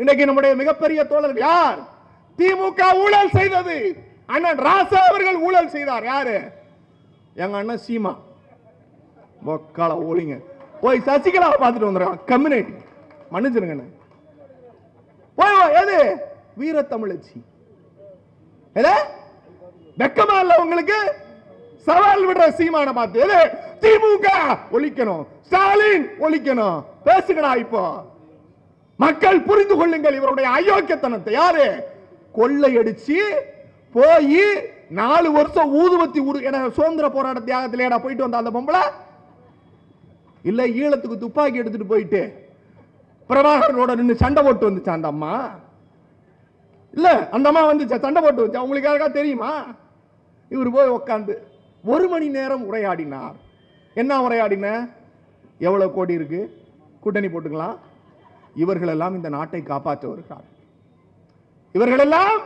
இன்னைக்கு நம்முடைய மிகப்பெரிய தோழர் யார்? திமுக ஊழல் செய்தது. அண்ணன் ராசா அவர்கள் ஊழல் செய்தார். யாரு? எங்க அண்ணன் சீமா. மொக்கால ஓலிங்க போய் சசிகலா பார்த்துட்டு வந்துடுறான். கம்யூனிட்டி மன்னிச்சிருங்க போய் எது? வீர தமிழச்சி எது? வெக்கமா இல்ல உங்களுக்கு? சவால் விடுற சீமான பார்த்து. எது? திமுக ஒழிக்கணும். ஸ்டாலின் ஒழிக்கணும். பேசுங்கடா இப்போ. மக்கள் புரிந்து கொள்ளுங்கள் இவருடைய அயோக்கியத்தனத்தை. யாரு? கொள்ளையடிச்சு போய் நாலு வருஷம் ஊதுவத்தி உரு என சுதந்திர போராட்ட தியாகத்திலேடா போயிட்டு வந்த அந்த பொம்பளை? இல்ல ஈழத்துக்கு துப்பாக்கி எடுத்துட்டு போயிட்டு பிரபாகரனோட நின்று சண்டை போட்டு வந்துச்சா அந்த அம்மா? இல்ல அந்த அம்மா வந்துச்சா? சண்டை போட்டு வந்துச்சா? உங்களுக்கு யாருக்கா தெரியுமா? இவர் போய் உட்காந்து ஒரு மணி நேரம் உரையாடினார். என்ன உரையாடின? எவ்வளவு கோடி இருக்கு? கூட்டணி போட்டுக்கலாம். இவர்களெல்லாம் இந்த நாட்டை காப்பாற்ற வருகிறார்கள் இவர்களெல்லாம்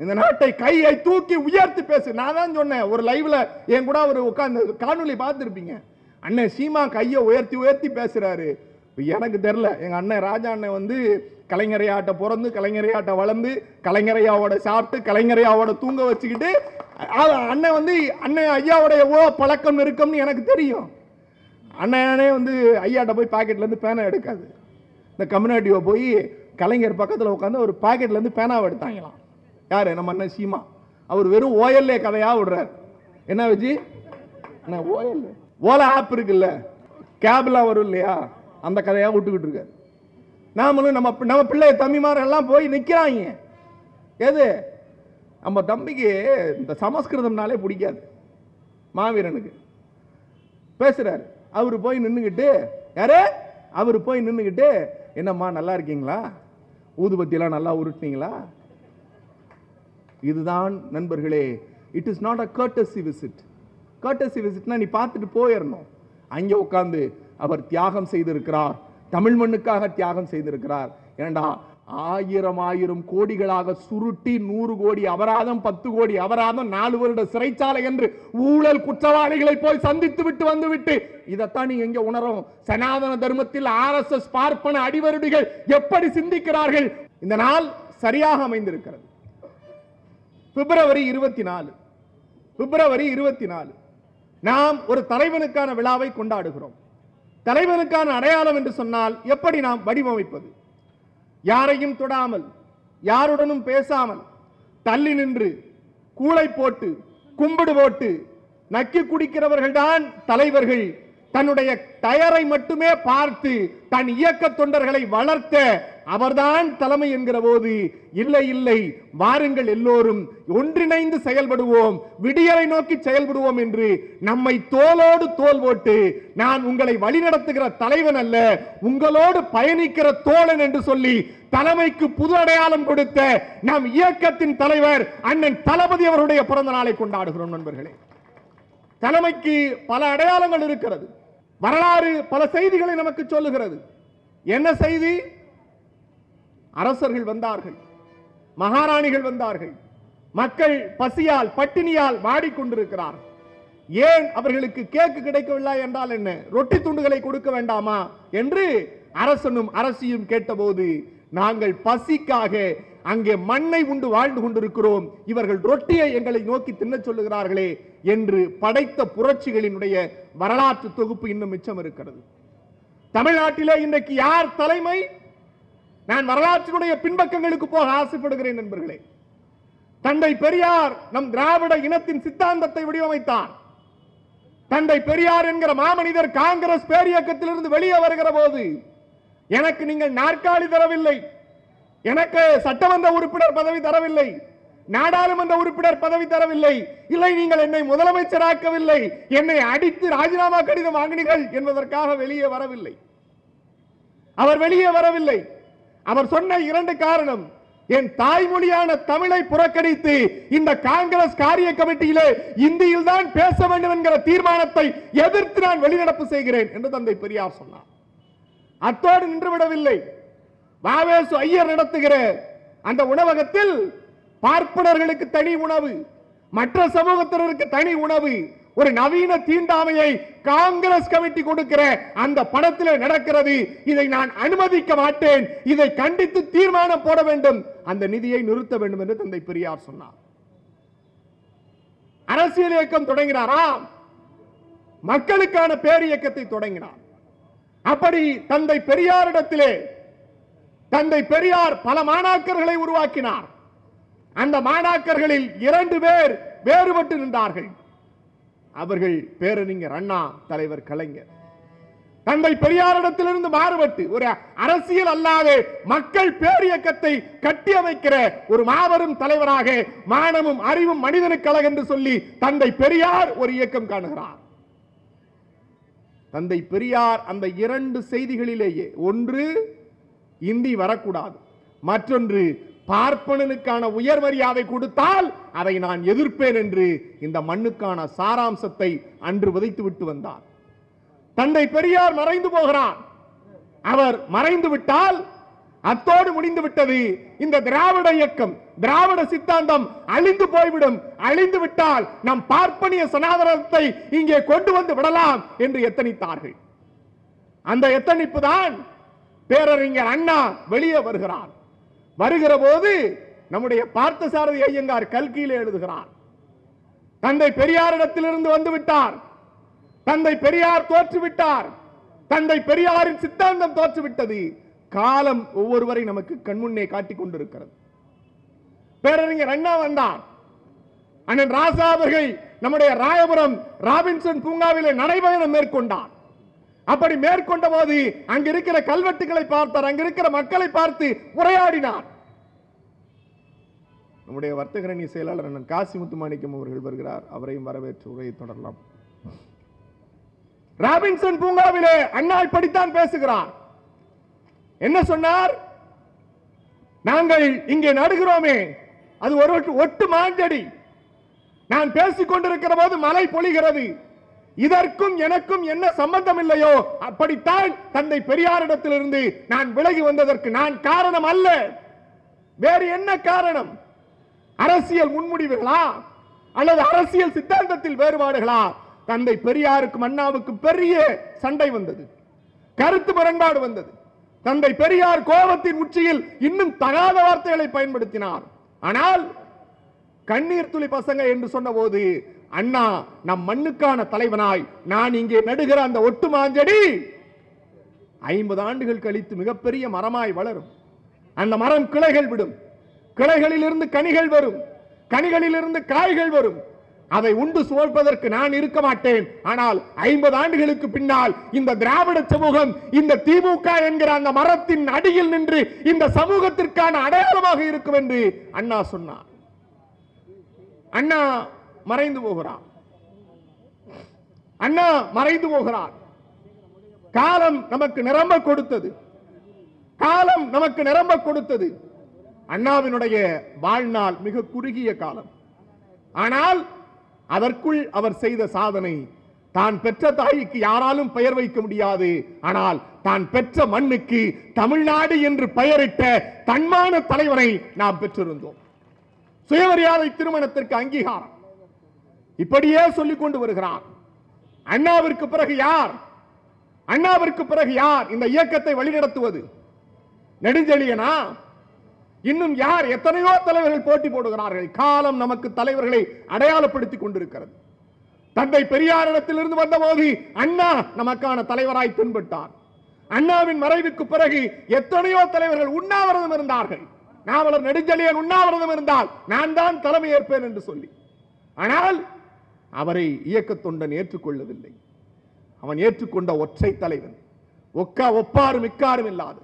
இந்த நாட்டை கையை தூக்கி உயர்த்தி பேசு. நான் தான் சொன்னேன் ஒரு லைவ்ல என் கூட அவர் உட்கார்ந்து காணொலி பார்த்துருப்பீங்க. அண்ணன் சீமா கையை உயர்த்தி உயர்த்தி பேசுறாரு. எனக்கு தெரியல எங்கள் அண்ணன் ராஜா அண்ணன் வந்து கலைஞரையாட்ட பிறந்து கலைஞரையாட்ட வளர்ந்து கலைஞரையாவோட சாப்பிட்டு கலைஞரையாவோட தூங்க வச்சுக்கிட்டு அண்ணன் வந்து அண்ணன் ஐயாவோட ஓ பழக்கம் இருக்கும்னு எனக்கு தெரியும். அண்ணனே வந்து ஐயாட்ட போய் பாக்கெட்லேருந்து பேனை எடுக்காது. இந்த கம்யூனிட்டியை போய் கலைஞர் பக்கத்தில் உட்காந்து ஒரு பாக்கெட்ல இருந்து பேனாவை எடுத்தாங்களாம் யாரு? நம்ம அண்ணன் சீமா. அவர் வெறும் ஓஎல்ஏ கதையா விடுறார். என்ன வச்சு என்ன ஓஎல் ஓலா ஆப் இருக்குல்ல? கேப்லாம் வரும் இல்லையா? அந்த கதையா விட்டுக்கிட்டு இருக்காரு. நாமளும் நம்ம நம்ம பிள்ளை தம்பிமார் எல்லாம் போய் நிக்கிறாங்க. எது? நம்ம தம்பிக்கு இந்த சமஸ்கிருதம்னாலே பிடிக்காது. மாவீரனுக்கு. பேசுறாரு. அவர் போய் நின்னுக்கிட்டு யாரு? அவர் போய் நின்றுக்கிட்டு என்னம்மா நல்லா இருக்கீங்களா? ஊதுபத்தியெல்லாம் நல்லா உருட்டினீங்களா? இதுதான் நண்பர்களே it is not a courtesy visit courtesy விசிட்னா நீ பார்த்துட்டு போயிடணும் அங்கே உட்கார்ந்து அவர் தியாகம் செய்திருக்கிறார். தமிழ் மண்ணுக்காக தியாகம் செய்திருக்கிறார். ஏண்டா ஆயிரம் ஆயிரம் கோடிகளாக சுருட்டி நூறு கோடி அபராதம் பத்து கோடி அபராதம் நாலு வருட சிறைச்சாலை என்று ஊழல் குற்றவாளிகளை போய் சந்தித்து விட்டு வந்து விட்டு இதைத்தான் நீங்க எங்க உணரும் சனாதன தர்மத்தில் ஆர்எஸ்எஸ் பார்ப்பன அடிவருடிகள் எப்படி சிந்திக்கிறார்கள்? இந்த நாள் சரியாக அமைந்திருக்கிறது. பிப்ரவரி இருபத்தி நாலு பிப்ரவரி இருபத்தி நாலு நாம் ஒரு தலைவனுக்கான விழாவை கொண்டாடுகிறோம். தலைவனுக்கான அடையாளம் என்று சொன்னால் எப்படி நாம் வடிவமைப்பது? யாரையும் தொடாமல் யாருடனும் பேசாமல் தள்ளி நின்று கூளை போட்டு கும்பிடு போட்டு நக்கி குடிக்கிறவர்கள்தான் தலைவர்கள். தன்னுடைய டயரை மட்டுமே பார்த்து தன் இயக்க தொண்டர்களை வளர்த்த அவர்தான் தலைமை என்கிற போது இல்லை இல்லை வாருங்கள் எல்லோரும் ஒன்றிணைந்து செயல்படுவோம் விடியலை நோக்கி செயல்படுவோம் என்று நம்மை தோளோடு தோல் போட்டு நான் உங்களை வழிநடத்துகிற தலைவன் அல்ல உங்களோடு பயணிக்கிற தோழன் என்று சொல்லி தலைமைக்கு புது அடையாளம் கொடுத்த நம் இயக்கத்தின் தலைவர் அண்ணன் தளபதி அவருடைய பிறந்த நாளை கொண்டாடுகிறோம் நண்பர்களே. தலைமைக்கு பல அடையாளங்கள் இருக்கிறது. வரலாறு பல செய்திகளை நமக்கு சொல்லுகிறது. என்ன செய்தி? அரசர்கள் வந்தார்கள் மகாராணிகள் வந்தார்கள் மக்கள் பசியால் பட்டினியால் வாடிக்கொண்டிருக்கிறார் ஏன் அவர்களுக்கு கேக்கு கிடைக்கவில்லை என்றால் என்ன? ரொட்டி துண்டுகளை கொடுக்க வேண்டாமா? என்று அரசனும் அரசியும் கேட்டபோது நாங்கள் பசிக்காக அங்கே மண்ணை உண்டு வாழ்ந்து கொண்டிருக்கிறோம். இவர்கள் ரொட்டியை எங்களை நோக்கி தின்னச் சொல்லுகிறார்களே என்று படைத்த புரட்சிகளினுடைய வரலாற்று தொகுப்பு இன்னும் மிச்சம் இருக்கிறது. தமிழ்நாட்டிலே இன்றைக்கு யார் தலைமை? நான் வரலாற்றினுடைய பின்பக்கங்களுக்கு போக ஆசைப்படுகிறேன் நண்பர்களே. தந்தை பெரியார் நம் திராவிட இனத்தின் சித்தாந்தத்தை வடிவமைத்தார். தந்தை பெரியார் என்கிற மாமனிதர் காங்கிரஸ் பேரியக்கத்திலிருந்து வெளியே வருகிற போது எனக்கு நீங்கள் நாற்காலி தரவில்லை. எனக்கு சட்டமன்ற உறுப்பினர் பதவி தரவில்லை. நாடாளுமன்ற உறுப்பினர் பதவி தரவில்லை. இல்லை நீங்கள் என்னை முதலமைச்சராக்கவில்லை. என்னை அடித்து ராஜினாமா கடிதம் வாங்கினீர்கள் என்பதற்காக வெளியே வரவில்லை. அவர் வெளியே வரவில்லை. அவர் சொன்ன இரண்டு காரணம். என் தாய்மொழியான தமிழை புறக்கணித்து இந்த காங்கிரஸ் காரிய கமிட்டியிலே இந்தியில் தான் பேச வேண்டும் என்கிற தீர்மானத்தை எதிர்த்து நான் வெளிநடப்பு செய்கிறேன் என்று தந்தை பெரியார் சொன்னார். அத்தோடு நின்றுவிடவில்லை. வாவேசு ஐயர் நடத்துகிற அந்த உணவகத்தில் பார்ப்பனர்களுக்கு தனி உணவு மற்ற சமூகத்தினருக்கு தனி உணவு ஒரு நவீன தீண்டாமையை காங்கிரஸ் கமிட்டி கொடுக்கிற அந்த படத்திலே நடக்கிறது. இதை நான் அனுமதிக்க மாட்டேன். இதை கண்டித்து தீர்மானம் போட வேண்டும். அந்த நிதியை நிறுத்த வேண்டும் என்று தந்தை பெரியார் சொன்னார். அரசியல் இயக்கம் தொடங்கினாரா? மக்களுக்கான பேர் இயக்கத்தை தொடங்கினார். அப்படி தந்தை பெரியாரிடத்திலே தந்தை பெரியார் பல மாணாக்கர்களை உருவாக்கினார். அந்த மாணாக்கர்களில் இரண்டு பேர் வேறுபட்டு நின்றார்கள். அவர்கள் பேரறிஞர் அண்ணா தலைவர் கலைஞர். தந்தை பெரியாரிடத்திலிருந்து மாறுபட்டு ஒரு அரசியல் அல்லாத மக்கள் பேரியக்கத்தை கட்டியமைக்கிற ஒரு மாபெரும் தலைவராக மானமும் அறிவும் மனிதனுக்கு என்று சொல்லி தந்தை பெரியார் ஒரு இயக்கம் காணுகிறார். தந்தை பெரியார் அந்த இரண்டு செய்திகளிலேயே ஒன்று இந்தி வரக்கூடாது மற்றொன்று பார்ப்பனனுக்கான உயர் மரியாதை கொடுத்தால் அதை நான் எதிர்ப்பேன் என்று இந்த மண்ணுக்கான சாராம்சத்தை அன்று விதைத்து விட்டு வந்தார். தந்தை பெரியார் மறைந்து போகிறார். அவர் மறைந்து விட்டால் அத்தோடு முடிந்து விட்டது. இந்த திராவிட இயக்கம் திராவிட சித்தாந்தம் அழிந்து போய்விடும். அழிந்து விட்டால் நம் பார்ப்பனிய சனாதனத்தை இங்கே கொண்டு வந்து விடலாம் என்று எத்தனித்தார்கள். அந்த எத்தனிப்பு தான் பேரறிஞர் அண்ணா வெளியே வருகிறார். வருகிற போது நம்முடைய பார்த்தசாரதி ஐயங்கார் கல்கியிலே எழுதுகிறார். தந்தை பெரியாரிடத்திலிருந்து வந்து விட்டார் தந்தை பெரியார் தோற்றுவிட்டார். தந்தை பெரியாரின் சித்தாந்தம் தோற்றுவிட்டது. காலம் ஒவ்வொருவரை நமக்கு கண்முன்னே காட்டிக் கொண்டிருக்கிறது. பேரறிஞர் அண்ணா வந்தார். அண்ணன் ராசா அவர்கள் நம்முடைய ராயபுரம் ராபின்சன் பூங்காவிலே நடைபயணம் மேற்கொண்டார். அப்படி மேற்கொண்ட போது அங்க இருக்கிற கல்வெட்டுகளை பார்த்தார் அங்க இருக்கிற மக்களை பார்த்து உரையாடினார். நம்முடைய வர்த்தகரணி செயலாளர் அண்ணன் காசி முத்துமாணிக்கம் அவர்கள் வருகிறார். அவரையும் வரவேற்று உரையை தொடரலாம். ராபின்சன் பூங்காவிலே அண்ணா இப்படித்தான் பேசுகிறார். என்ன சொன்னார்? நாங்கள் இங்கே நடுகிறோமே அது ஒரு ஒட்டு- ஒட்டு மாஞ்சடி. நான் பேசிக் கொண்டிருக்கிற போது மழை பொழிகிறது. இதற்கும் எனக்கும் என்ன சம்பந்தம் இல்லையோ அப்படித்தான் தந்தை பெரியாரிடத்திலிருந்து நான் விலகி வந்ததற்கு நான் காரணம் அல்ல. வேறு என்ன காரணம்? அரசியல் முன்முடிவுகளா? அல்லது அரசியல் சித்தாந்தத்தில் வேறுபாடுகளா? தந்தை பெரியாருக்கும் அண்ணாவுக்கு பெரிய சண்டை வந்தது. கருத்து முரண்பாடு வந்தது. தந்தை பெரியார் கோபத்தின் உச்சியில் இன்னும் தகாத வார்த்தைகளை பயன்படுத்தினார். ஆனால் கண்ணீர் துளி பசங்க என்று சொன்னபோது அண்ணா நம் மண்ணுக்கான தலைவனாய் நான் இங்கே நடுகிற அந்த ஒட்டு மாஞ்செடி ஐம்பது ஆண்டுகள் கழித்து மிகப்பெரிய மரமாய் வளரும். அந்த மரம் கிளைகள் விடும். கிளைகளிலிருந்து கனிகள் வரும். கனிகளிலிருந்து காய்கள் வரும். அதை உண்டு சுமப்பதற்கு நான் இருக்க மாட்டேன். ஆனால் ஐம்பது ஆண்டுகளுக்கு பின்னால் இந்த திராவிட சமூகம் இந்த திமுக என்கிற அந்த மரத்தின் அடியில் நின்று இந்த சமூகத்திற்கான அடையாளமாக இருக்கும் என்று அண்ணா சொன்னார். அண்ணா மறைந்து போகிறார் அண்ணா மறைந்து போகிறார் காலம் நமக்கு நிரம்ப கொடுத்தது. காலம் நமக்கு நிரம்ப கொடுத்தது. அண்ணாவினுடைய வாழ்நாள் மிக குறுகிய காலம். ஆனால் அதற்குள் அவர் செய்த சாதனை தான் பெற்ற தாய்க்கு யாராலும் பெயர் வைக்க முடியாது. ஆனால் தான் பெற்ற மண்ணுக்கு தமிழ்நாடு என்று பெயரிட்ட தன்மான தலைவரை நாம் பெற்றிருந்தோம். சுயமரியாதை திருமணத்திற்கு அங்கீகாரம். இப்படியே சொல்லிக் கொண்டு வருகிறான். அண்ணாவிற்கு பிறகு யார்? அண்ணாவிற்கு பிறகு யார் இந்த இயக்கத்தை வழிநடத்துவது? நெடுஞ்செழியனா? இன்னும் யார் எத்தனையோ தலைவர்கள் போட்டி போடுகிறார்கள். காலம் நமக்கு தலைவர்களை அடையாளப்படுத்திக் கொண்டிருக்கிறது. தந்தை பெரியாரிடத்திலிருந்து வந்தபோது அண்ணா நமக்கான தலைவராய் தென்பட்டார். அண்ணாவின் மறைவுக்கு பிறகு எத்தனையோ தலைவர்கள் உண்ணாவிரதம் இருந்தார்கள். நாவலர் நெடுஞ்செழியன் உண்ணாவிரதம் இருந்தால் நான் தான் தலைமை ஏற்பேன் என்று சொல்லி. ஆனால் அவரை இயக்கத் தொண்டன் ஏற்றுக்கொள்ளவில்லை. அவன் ஏற்றுக்கொண்ட ஒற்றை தலைவன். ஒக்கா ஒப்பாரும் மிக்காரும் இல்லாது.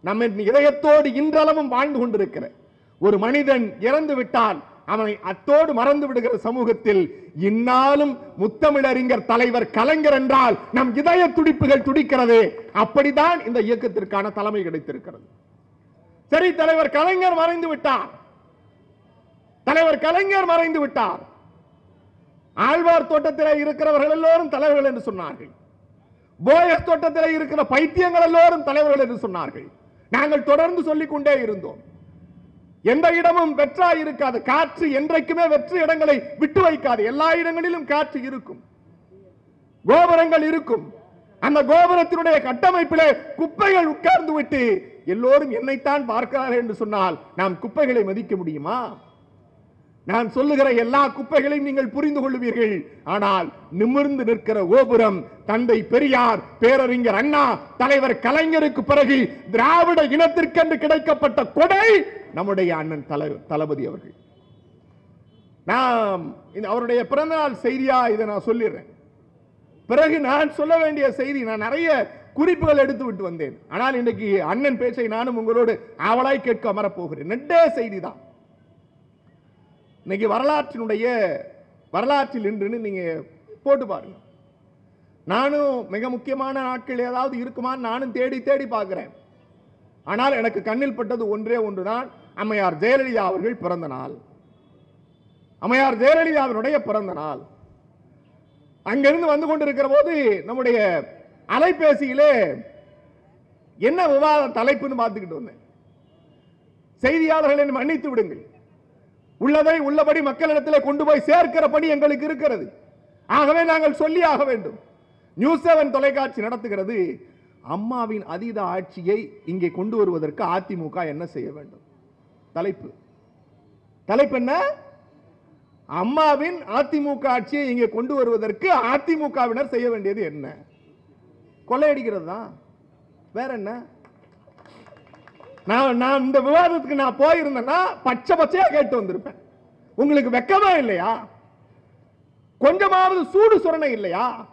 நம்ம இதயத்தோடு இன்றளவும் வாழ்ந்து கொண்டிருக்கிற ஒரு மனிதன் இறந்து விட்டால் அவனை அத்தோடு மறந்து விடுகிற சமூகத்தில் இன்னாலும் முத்தமிழறிஞர் தலைவர் கலைஞர் என்றால் நம் இதய துடிப்புகள் துடிக்கிறது. அப்படிதான் இந்த இயக்கத்திற்கான தலைமை கிடைத்திருக்கிறது. சரி தலைவர் கலைஞர் மறைந்து விட்டார். தலைவர் கலைஞர் மறைந்து விட்டார். ஆழ்வார் தோட்டத்தில் இருக்கிறவர்கள் எல்லோரும் தலைவர்கள் என்று சொன்னார்கள். போயஸ் தோட்டத்தில் இருக்கிற பைத்தியங்கள் எல்லோரும் தலைவர்கள் என்று சொன்னார்கள். நாங்கள் தொடர்ந்து சொல்லிக் கொண்டே இருந்தோம். எந்த இடமும் வெற்றா இருக்காது. காற்று என்றைக்குமே வெற்று இடங்களை விட்டு வைக்காது. எல்லா இடங்களிலும் காற்று இருக்கும். கோபுரங்கள் இருக்கும். அந்த கோபுரத்தினுடைய கட்டமைப்பிலே குப்பைகள் உட்கார்ந்து விட்டு எல்லோரும் என்னைத்தான் பார்க்கிறார்கள் என்று சொன்னால் நாம் குப்பைகளை மதிக்க முடியுமா? நான் சொல்லுகிற எல்லா குப்பைகளையும் நீங்கள் புரிந்து கொள்வீர்கள் ஆனால் நிமிர்ந்து நிற்கிற கோபுரம் தந்தை பெரியார் பேரறிஞர் அண்ணா தலைவர் கலைஞருக்கு பிறகு திராவிட இனத்திற்கென்று கிடைக்கப்பட்ட கொடை நம்முடைய அண்ணன் தளபதி அவர்கள். நாம் அவருடைய பிறந்தநாள் செய்தியா இதை நான் சொல்லிடுறேன். பிறகு நான் சொல்ல வேண்டிய செய்தி நான் நிறைய குறிப்புகள் எடுத்து விட்டு வந்தேன். ஆனால் இன்னைக்கு அண்ணன் பேச்சை நானும் உங்களோடு ஆவலாய் கேட்க அமரப் போகிறேன். நெட்டே செய்தி தான் இன்னைக்கு வரலாற்றினுடைய வரலாற்றில் இன்றுன்னு நீங்கள் போட்டு பாருங்க. நானும் மிக முக்கியமான நாட்கள் ஏதாவது இருக்குமான்னு நானும் தேடி தேடி பார்க்குறேன். ஆனால் எனக்கு கண்ணில் பட்டது ஒன்றே ஒன்று தான் அம்மையார் ஜெயலலிதா அவர்கள் பிறந்த நாள். அம்மையார் ஜெயலலிதாவினுடைய பிறந்த நாள். அங்கிருந்து வந்து கொண்டிருக்கிற போது நம்முடைய அலைபேசியிலே என்ன விவாத தலைப்புன்னு பார்த்துக்கிட்டு வந்தேன். செய்தியாளர்களை மன்னித்து விடுங்கள். உள்ளதை உள்ளபடி மக்களிடத்தில் கொண்டு போய் சேர்க்கிற பணி எங்களுக்கு இருக்கிறது. ஆகவே நாங்கள் சொல்லி ஆக வேண்டும். நியூஸ் செவன் தொலைக்காட்சி நடத்துகிறது. அம்மாவின் அதீத ஆட்சியை இங்கே கொண்டு வருவதற்கு அதிமுக என்ன செய்ய வேண்டும்? தலைப்பு. தலைப்பு என்ன? அம்மாவின் அதிமுக ஆட்சியை இங்கே கொண்டு வருவதற்கு அதிமுகவினர் செய்ய வேண்டியது என்ன? கொள்ளையடிக்கிறது? தான் வேற என்ன? நான் நான் இந்த விவாதத்துக்கு நான் போயிருந்தேன்னா பச்சை பச்சையா கேட்டு வந்திருப்பேன். உங்களுக்கு வெக்கமா இல்லையா? கொஞ்சமாவது சூடு சுரணை இல்லையா?